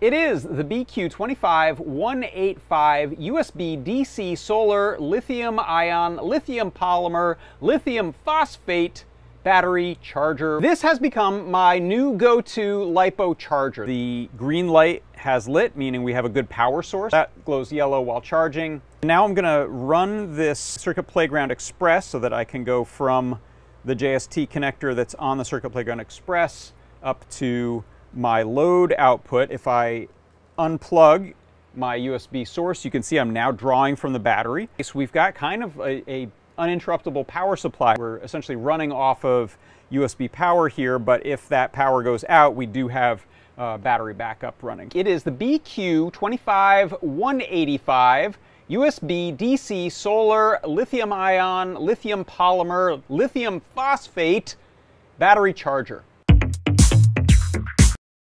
It is the BQ25185 USB DC solar lithium ion, lithium polymer, lithium phosphate battery charger. This has become my new go-to LiPo charger. The green light has lit, meaning we have a good power source. That glows yellow while charging. Now I'm gonna run this Circuit Playground Express so that I can go from the JST connector that's on the Circuit Playground Express up to my load output. If I unplug my USB source, you can see I'm now drawing from the battery. So we've got kind of a, a uninterruptible power supply. We're essentially running off of USB power here, but if that power goes out, we do have uh, battery backup running. It is the BQ25185 USB DC solar lithium ion, lithium polymer, lithium phosphate battery charger.